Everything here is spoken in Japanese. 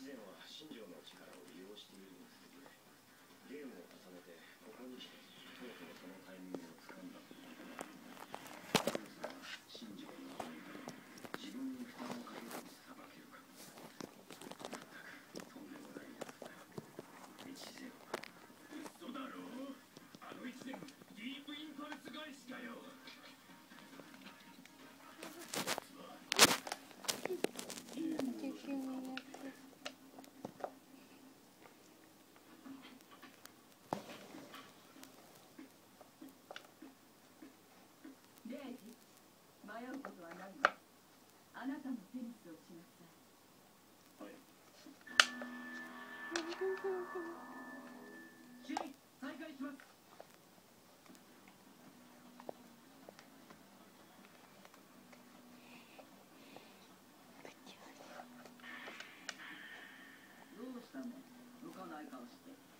越伝は新庄の力を利用しているんですけどゲームをうことはない。あなたテニスをしなさいはい試合再開しますどうしたの向かない顔して